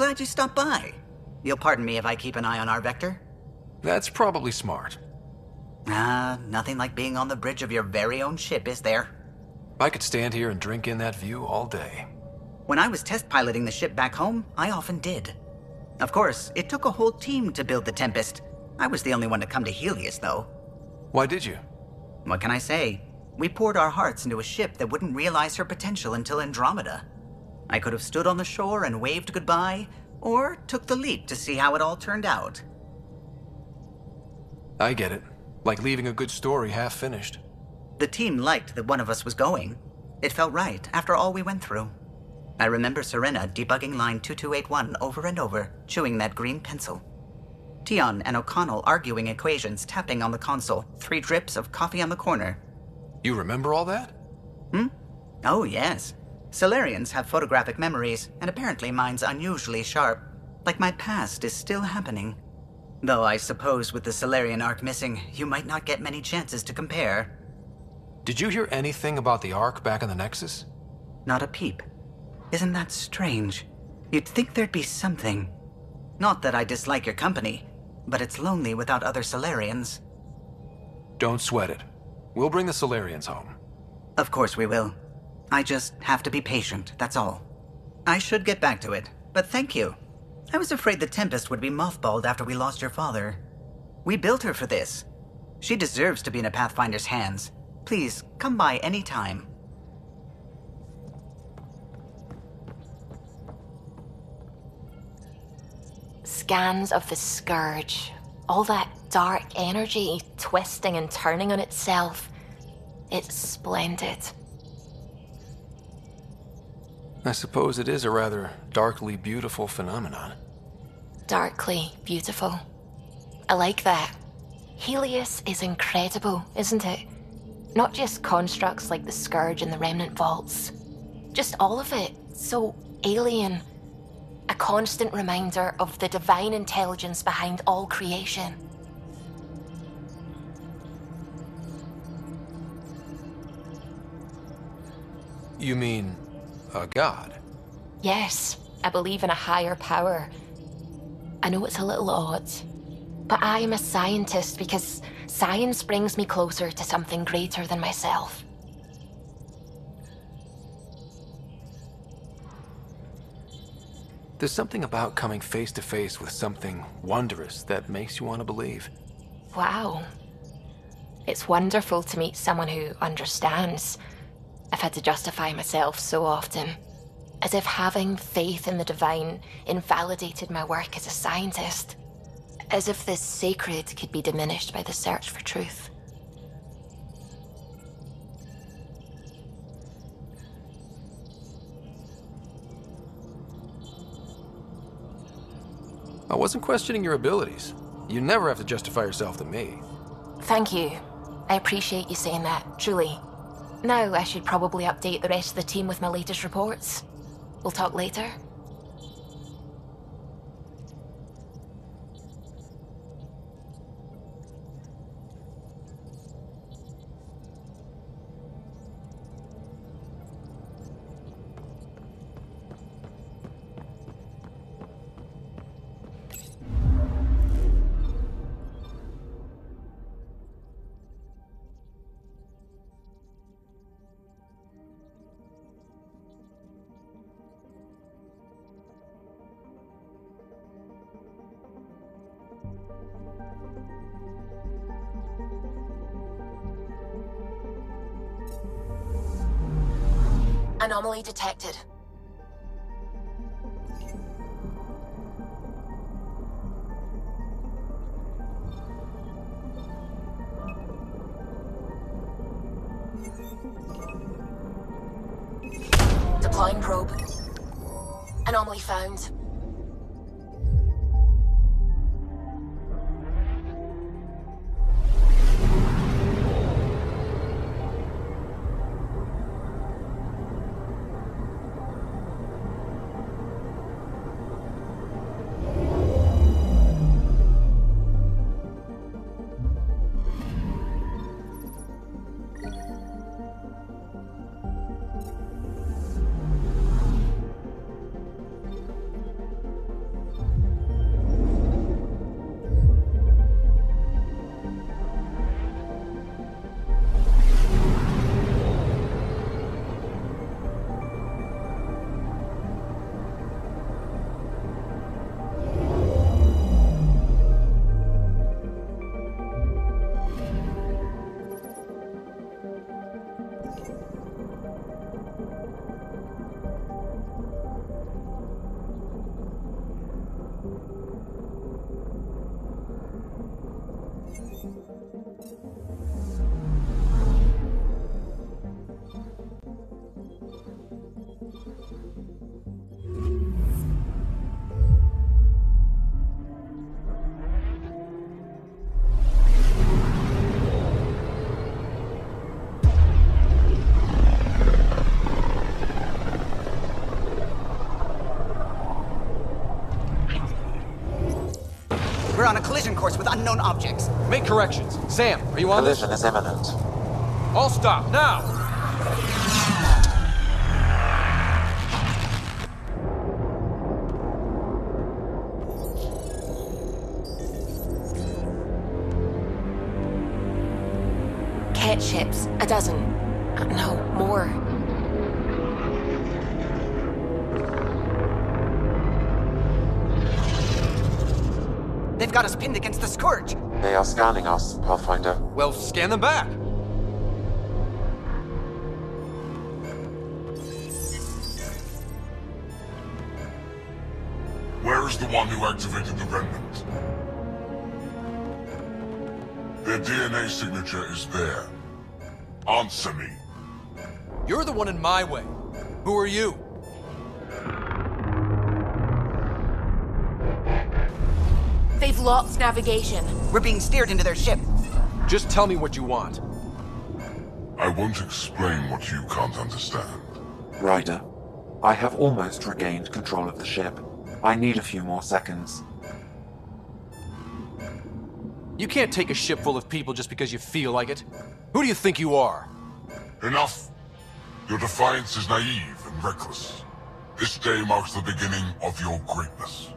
glad you stopped by. You'll pardon me if I keep an eye on our vector? That's probably smart. Ah, nothing like being on the bridge of your very own ship, is there? I could stand here and drink in that view all day. When I was test piloting the ship back home, I often did. Of course, it took a whole team to build the Tempest. I was the only one to come to Heleus, though. Why did you? What can I say? We poured our hearts into a ship that wouldn't realize her potential until Andromeda. I could have stood on the shore and waved goodbye, or took the leap to see how it all turned out. I get it. Like leaving a good story half finished. The team liked that one of us was going. It felt right after all we went through. I remember Serena debugging line 2281 over and over, chewing that green pencil. Tion and O'Connell arguing equations, tapping on the console, three drips of coffee on the corner. You remember all that? Hmm? Oh, yes. Salarians have photographic memories, and apparently mine's unusually sharp. Like my past is still happening. Though I suppose with the Salarian Ark missing, you might not get many chances to compare. Did you hear anything about the Ark back in the Nexus? Not a peep. Isn't that strange? You'd think there'd be something. Not that I dislike your company, but it's lonely without other Salarians. Don't sweat it. We'll bring the Salarians home. Of course we will. I just have to be patient, that's all. I should get back to it, but thank you. I was afraid the Tempest would be mothballed after we lost your father. We built her for this. She deserves to be in a Pathfinder's hands. Please, come by any time. Scans of the Scourge. All that dark energy twisting and turning on itself. It's splendid. I suppose it is a rather darkly beautiful phenomenon. Darkly beautiful. I like that. Heleus is incredible, isn't it? Not just constructs like the Scourge and the Remnant Vaults. Just all of it. So alien. A constant reminder of the divine intelligence behind all creation. You mean a god? Yes, I believe in a higher power. I know it's a little odd, but I am a scientist because science brings me closer to something greater than myself. There's something about coming face to face with something wondrous that makes you want to believe. Wow. It's wonderful to meet someone who understands. I've had to justify myself so often, as if having faith in the divine invalidated my work as a scientist, as if the sacred could be diminished by the search for truth. I wasn't questioning your abilities. You never have to justify yourself to me. Thank you. I appreciate you saying that, truly. Now I should probably update the rest of the team with my latest reports. We'll talk later. Anomaly detected. Deploying probe. Anomaly found. With unknown objects. Make corrections. Sam, are you on this? Collision is imminent. All stop, now! Kett ships, a dozen. Uh, No, more. They've got us pinned against the Scourge. They are scanning us, Pathfinder. Well, scan them back. Where is the one who activated the remnant? Their DNA signature is there. Answer me. You're the one in my way. Who are you? They've locked navigation. We're being steered into their ship. Just tell me what you want. I won't explain what you can't understand. Ryder, I have almost regained control of the ship. I need a few more seconds. You can't take a ship full of people just because you feel like it. Who do you think you are? Enough! Your defiance is naive and reckless. This day marks the beginning of your greatness.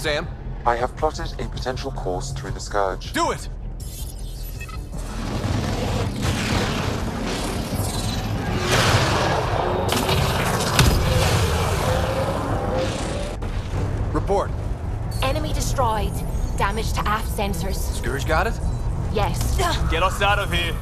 Sam, I have plotted a potential course through the Scourge. do it! Report. Enemy destroyed. Damage to aft sensors. Scourge got it? Yes. Get us out of here.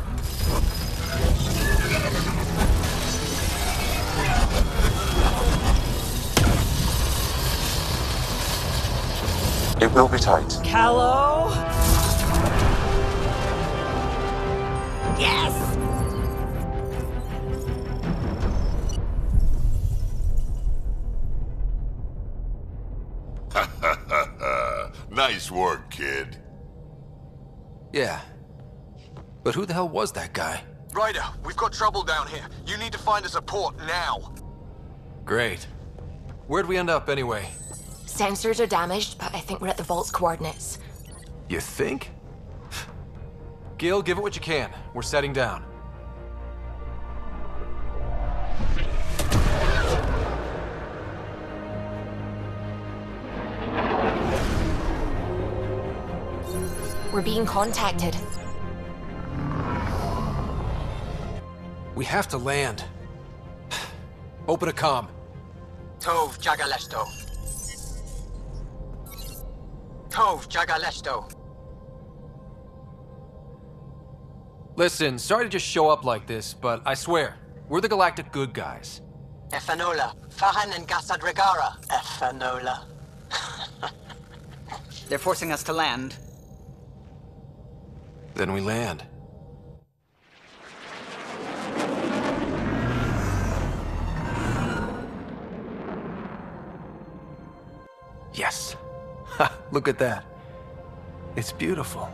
It will be tight. Kallo? Yes! Nice work, kid. Yeah. But who the hell was that guy? Ryder, we've got trouble down here. You need to find us a port now. Great. Where'd we end up anyway? Sensors are damaged, but I think we're at the vault's coordinates. You think? Gil, give it what you can. We're setting down. We're being contacted. We have to land. Open a comm. Tove Jagalesto. Tove Jagalesto. Listen, sorry to just show up like this, but I swear, we're the galactic good guys. Efanola. Fahan and Gasadregara. Efanola. They're forcing us to land. Then we land. Yes. Look at that. It's beautiful.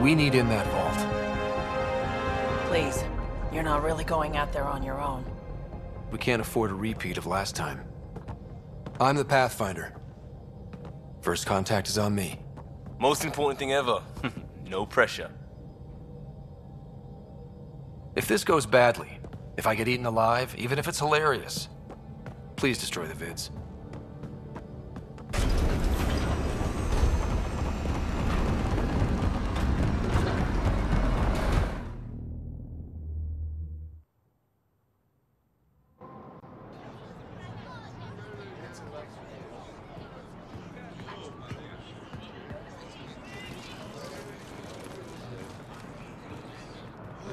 We need in that vault. Please, you're not really going out there on your own. We can't afford a repeat of last time. I'm the Pathfinder. First contact is on me. Most important thing ever. no pressure. If this goes badly, if I get eaten alive, even if it's hilarious, please destroy the vids.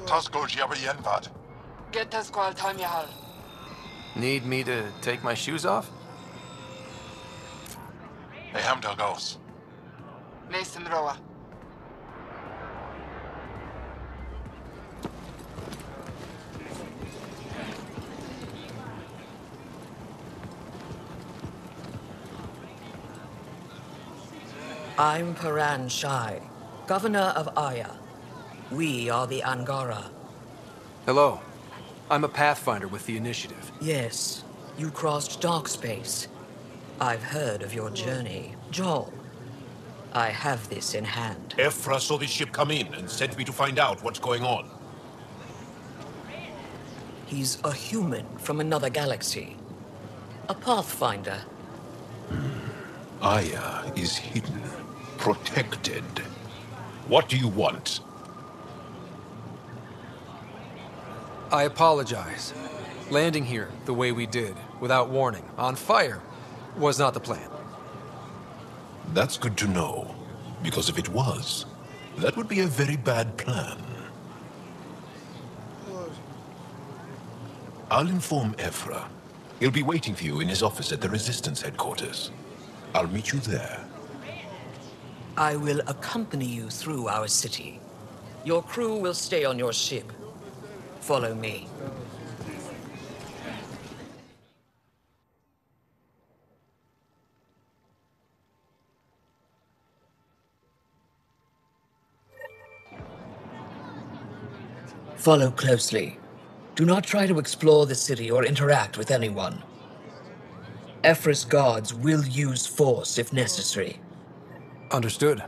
Tuskegee aber jenwart. Get Tuskwal Tanyahal. Need me to take my shoes off? They ham der goes. Mason Roa. I'm Paaran Shie, governor of Aya, we are the Angara. Hello. I'm a Pathfinder with the Initiative. Yes, you crossed dark space. I've heard of your journey. Jaal, I have this in hand. Evfra saw this ship come in and sent me to find out what's going on. He's a human from another galaxy. A Pathfinder. Aya is hidden, protected. What do you want? I apologize. Landing here the way we did, without warning, on fire, was not the plan. That's good to know. Because if it was, that would be a very bad plan. I'll inform Evfra. He'll be waiting for you in his office at the Resistance headquarters. I'll meet you there. I will accompany you through our city. Your crew will stay on your ship. Follow me. Follow closely. Do not try to explore the city or interact with anyone. Evfra's guards will use force if necessary. Understood.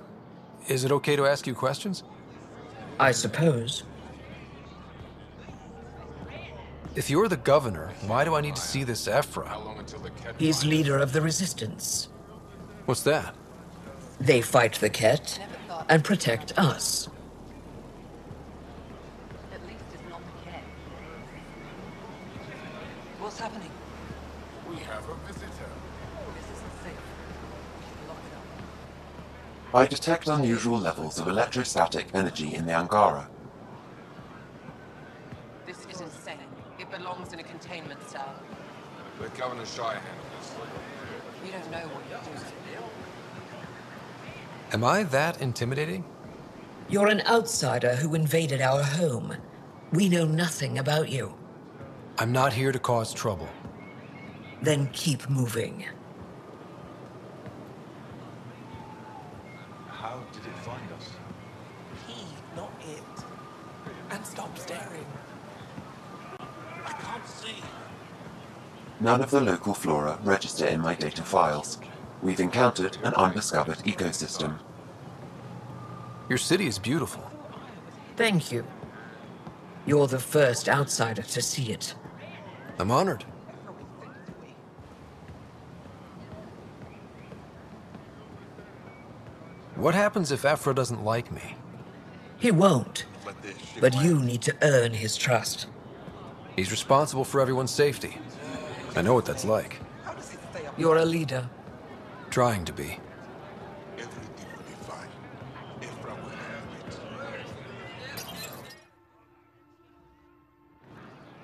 Is it okay to ask you questions? I suppose. If you're the governor, why do I need to see this Evfra? He's leader of the resistance. What's that? They fight the Kett and protect us. At least it's not the Kett. What's happening? We have a visitor. This isn't safe. Lock it up. I detect unusual levels of electrostatic energy in the Angara. Let Governor Shie handle this. You don't know what you're doing. Am I that intimidating? You're an outsider who invaded our home. We know nothing about you. I'm not here to cause trouble. Then keep moving. How did it find us? He, not it. And stop staring. I can't see. None of the local flora register in my data files. We've encountered an undiscovered ecosystem. Your city is beautiful. Thank you. You're the first outsider to see it. I'm honored. What happens if Evfra doesn't like me? He won't. But you need to earn his trust. He's responsible for everyone's safety. I know what that's like. You're a leader. Trying to be. Everything will be fine. Evfra will handle it.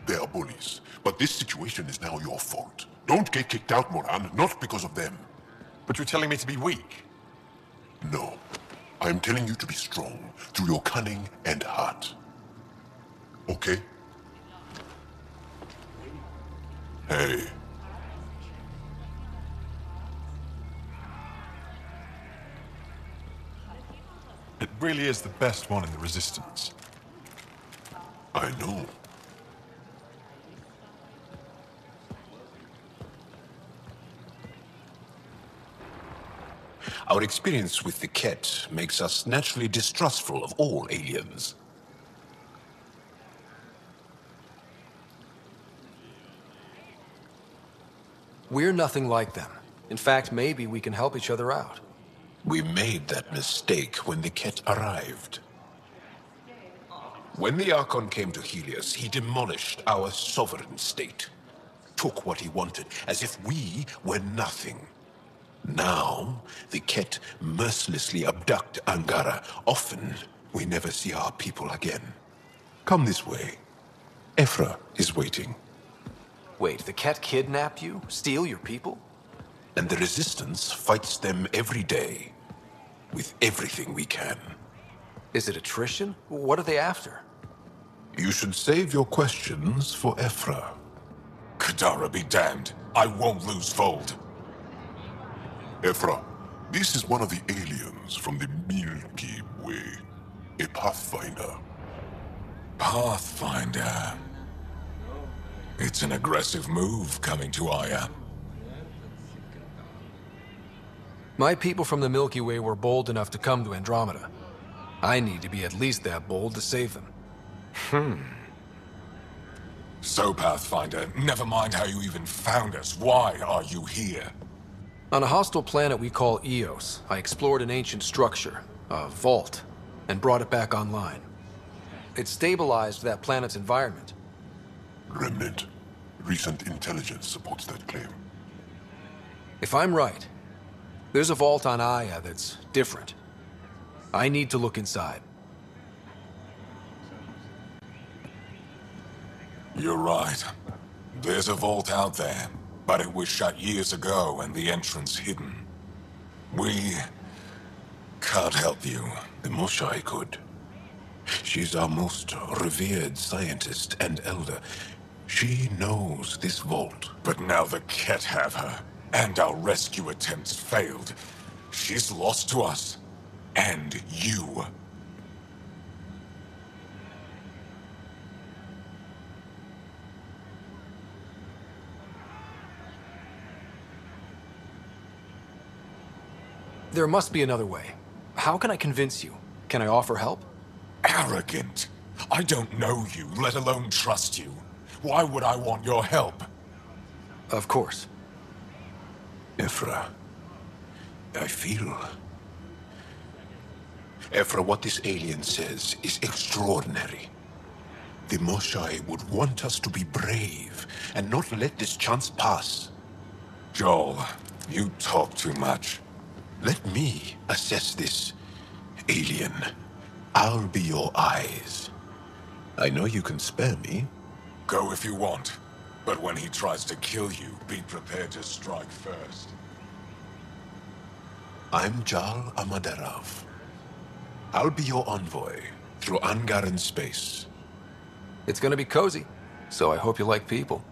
They are bullies, but this situation is now your fault. Don't get kicked out, Moran, not because of them. But you're telling me to be weak. No. I am telling you to be strong through your cunning and heart. Okay? Hey. It really is the best one in the Resistance. I know. Our experience with the Kett makes us naturally distrustful of all aliens. We're nothing like them. In fact, maybe we can help each other out. We made that mistake when the Kett arrived. When the Archon came to Heleus, he demolished our sovereign state. Took what he wanted, as if we were nothing. Now, the Kett mercilessly abduct Angara. Often, we never see our people again. Come this way. Evfra is waiting. Wait, the Kett kidnap you? Steal your people? And the Resistance fights them every day. With everything we can. Is it attrition? What are they after? You should save your questions for Evfra. Kadara be damned. I won't lose Voeld. Evfra, This is one of the aliens from the Milky Way. A Pathfinder. Pathfinder. It's an aggressive move coming to Aya. My people from the Milky Way were bold enough to come to Andromeda. I need to be at least that bold to save them. Hmm. So, Pathfinder, never mind how you even found us. Why are you here? On a hostile planet we call Eos, I explored an ancient structure, a vault, and brought it back online. It stabilized that planet's environment. Remnant. Recent intelligence supports that claim. If I'm right, there's a vault on Aya that's different. I need to look inside. You're right. There's a vault out there, but it was shut years ago and the entrance hidden. We can't help you. The Moshae could. She's our most revered scientist and elder. She knows this vault. But now the Kett have her, and our rescue attempts failed. She's lost to us. And you. There must be another way. How can I convince you? Can I offer help? Arrogant. I don't know you, let alone trust you. Why would I want your help? Of course. Evfra. I feel... Evfra, what this alien says is extraordinary. The Moshae would want us to be brave and not let this chance pass. Jaal, you talk too much. Let me assess this, alien. I'll be your eyes. I know you can spare me. Go if you want. But when he tries to kill you, be prepared to strike first. I'm Jaal Ama Darav. I'll be your envoy through Angaran space. It's gonna be cozy, so I hope you like people.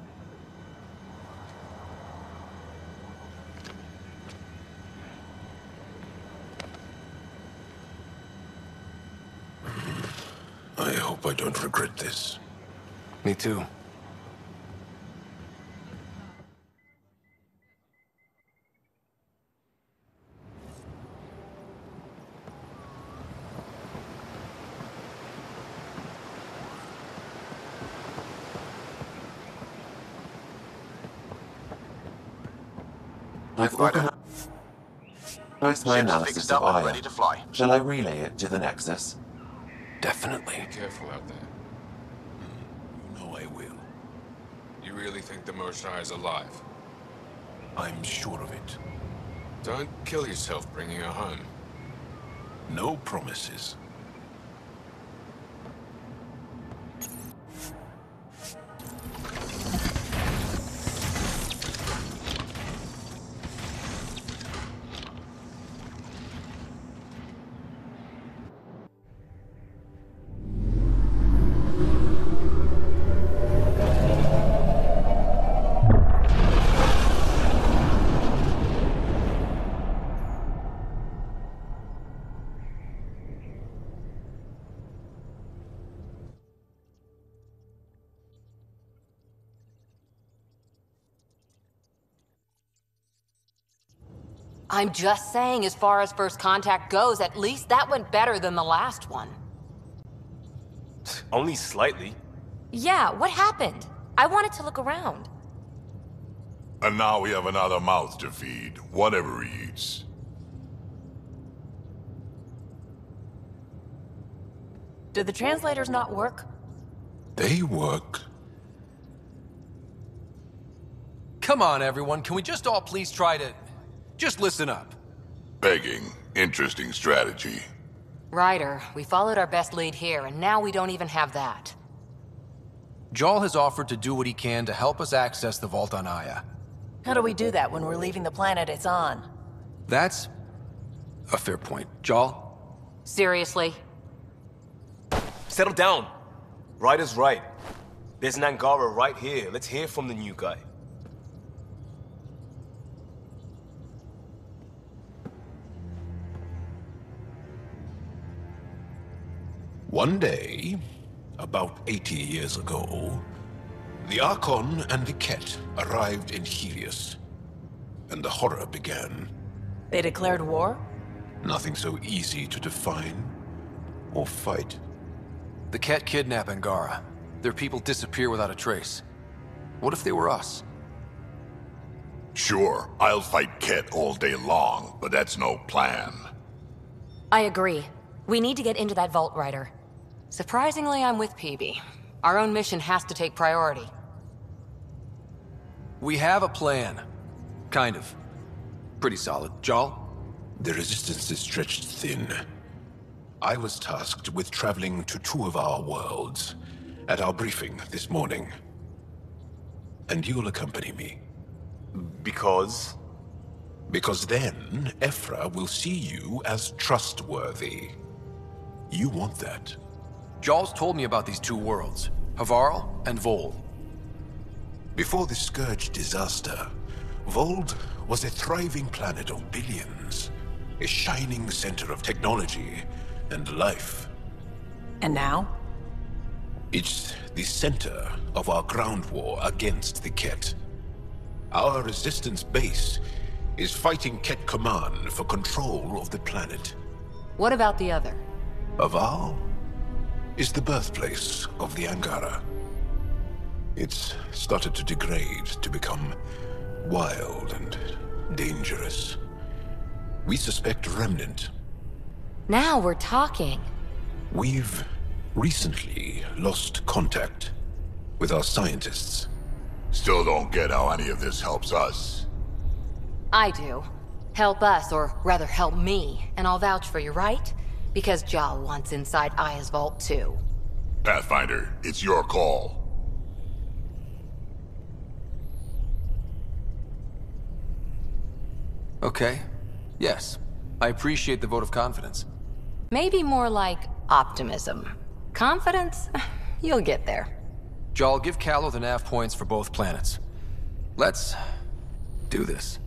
I hope I don't regret this. Me too. I've organized my Ship's analysis fixed of up and Aya. ready to fly. Shall I relay it to the Nexus? Definitely. Be careful out there. You know I will. You really think the Moshae is alive? I'm sure of it. Don't kill yourself bringing her home. No promises. I'm just saying, as far as first contact goes, at least that went better than the last one. Only slightly. Yeah, what happened? I wanted to look around. And now we have another mouth to feed, whatever he eats. Did the translators not work? They work. Come on, everyone. Can we just all please try to... Just listen up. Begging. Interesting strategy. Ryder, we followed our best lead here, and now we don't even have that. Jaal has offered to do what he can to help us access the Vault on Aya. How do we do that when we're leaving the planet it's on? That's... a fair point. Jaal? Seriously? Settle down. Ryder's right. There's an Angara right here. Let's hear from the new guy. One day, about 80 years ago, the Archon and the Kett arrived in Heleus, and the horror began. They declared war? Nothing so easy to define or fight. The Kett kidnap Angara. Their people disappear without a trace. What if they were us? Sure, I'll fight Kett all day long, but that's no plan. I agree. We need to get into that Vault Ryder. Surprisingly, I'm with Peebee. Our own mission has to take priority. We have a plan. Kind of. Pretty solid. Jaal? The resistance is stretched thin. I was tasked with traveling to two of our worlds at our briefing this morning. And you'll accompany me. Because? Because then, Evfra will see you as trustworthy. You want that. Jaal's told me about these two worlds, Havarl and Voeld. Before the Scourge disaster, Voeld was a thriving planet of billions. A shining center of technology and life. And now? It's the center of our ground war against the Kett. Our resistance base is fighting Kett Command for control of the planet. What about the other? Havarl is the birthplace of the Angara. It's started to degrade, to become wild and dangerous. We suspect Remnant. Now we're talking. We've recently lost contact with our scientists. Still don't get how any of this helps us. I do. Help us, or rather help me, and I'll vouch for you, right? Because Jaal wants inside Aya's vault too. Pathfinder, it's your call. Okay. Yes. I appreciate the vote of confidence. Maybe more like optimism. Confidence? You'll get there. Jaal, give Kallo the nav points for both planets. Let's... do this.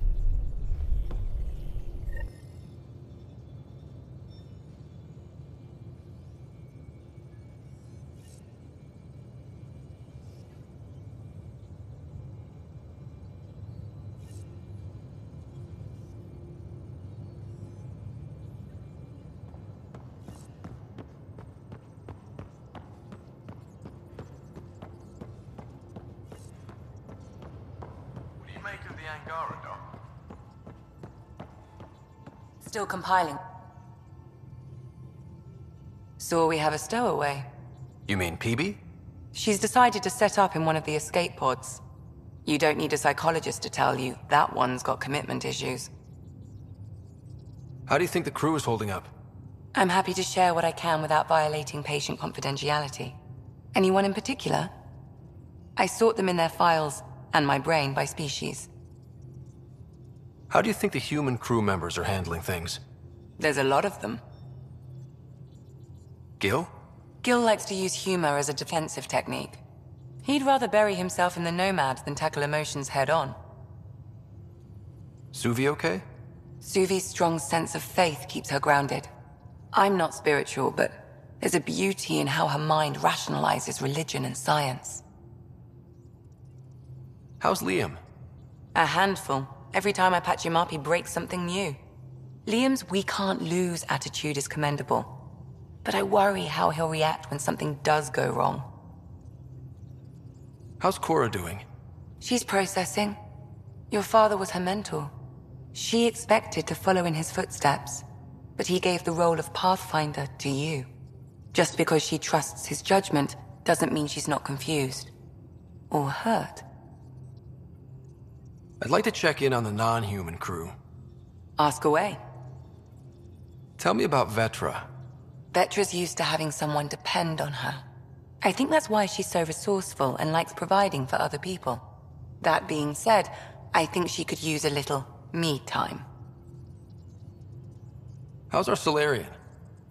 Compiling. So we have a stowaway. You mean Peebee? She's decided to set up in one of the escape pods. You don't need a psychologist to tell you that one's got commitment issues. How do you think the crew is holding up? I'm happy to share what I can without violating patient confidentiality. Anyone in particular? I sort them in their files and my brain by species. How do you think the human crew members are handling things? There's a lot of them. Gil? Gil likes to use humor as a defensive technique. He'd rather bury himself in the Nomad than tackle emotions head on. Suvi okay? Suvi's strong sense of faith keeps her grounded. I'm not spiritual, but there's a beauty in how her mind rationalizes religion and science. How's Liam? A handful. Every time I patch him up, he breaks something new. Liam's we can't lose attitude is commendable. But I worry how he'll react when something does go wrong. How's Cora doing? She's processing. Your father was her mentor. She expected to follow in his footsteps, but he gave the role of Pathfinder to you. Just because she trusts his judgment doesn't mean she's not confused. Or hurt. I'd like to check in on the non-human crew. Ask away. Tell me about Vetra. Vetra's used to having someone depend on her. I think that's why she's so resourceful and likes providing for other people. That being said, I think she could use a little me time. How's our Salarian?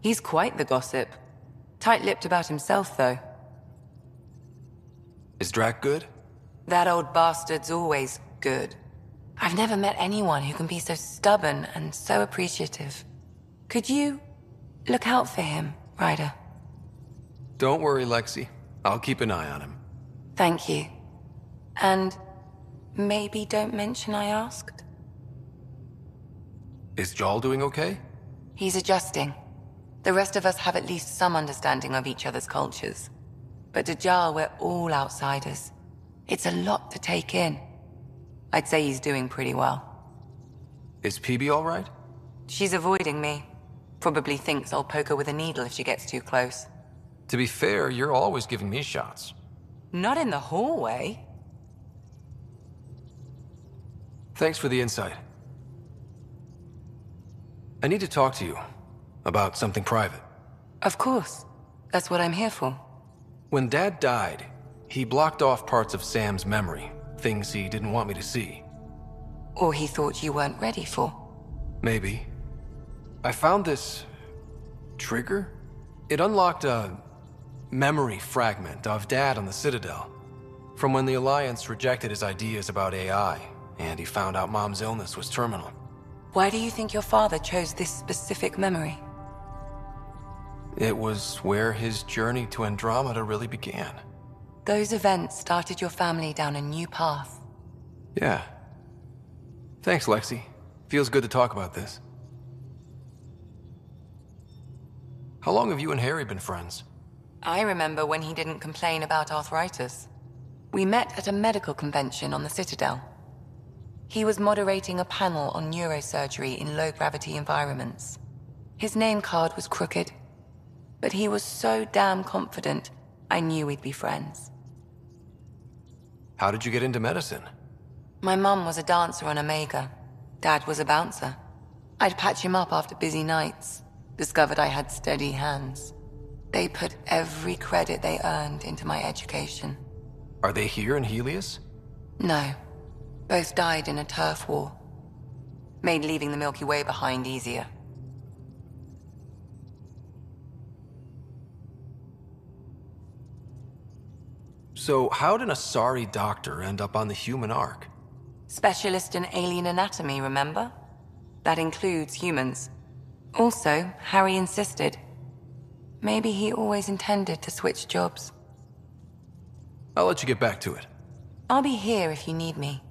He's quite the gossip. Tight-lipped about himself, though. Is Drack good? That old bastard's always good. I've never met anyone who can be so stubborn and so appreciative. Could you look out for him, Ryder? Don't worry, Lexi. I'll keep an eye on him. Thank you. And maybe don't mention I asked? Is Jaal doing okay? He's adjusting. The rest of us have at least some understanding of each other's cultures. But to Jaal, we're all outsiders. It's a lot to take in. I'd say he's doing pretty well. Is Peebee all right? She's avoiding me. Probably thinks I'll poke her with a needle if she gets too close. To be fair, you're always giving me shots. Not in the hallway. Thanks for the insight. I need to talk to you about something private. Of course. That's what I'm here for. When Dad died, he blocked off parts of Sam's memory, things he didn't want me to see. Or he thought you weren't ready for. Maybe. I found this trigger. It unlocked a memory fragment of Dad on the Citadel. From when the Alliance rejected his ideas about AI, and he found out Mom's illness was terminal. Why do you think your father chose this specific memory? It was where his journey to Andromeda really began. Those events started your family down a new path. Yeah. Thanks, Lexi. Feels good to talk about this. How long have you and Harry been friends? I remember when he didn't complain about arthritis. We met at a medical convention on the Citadel. He was moderating a panel on neurosurgery in low gravity environments. His name card was crooked, but he was so damn confident, I knew we'd be friends. How did you get into medicine? My mum was a dancer on Omega. Dad was a bouncer. I'd patch him up after busy nights. Discovered I had steady hands. They put every credit they earned into my education. Are they here in Heleus? No. Both died in a turf war. Made leaving the Milky Way behind easier. So, how did a Asari doctor end up on the human Ark? Specialist in alien anatomy, remember? That includes humans. Also, Harry insisted. Maybe he always intended to switch jobs. I'll let you get back to it. I'll be here if you need me.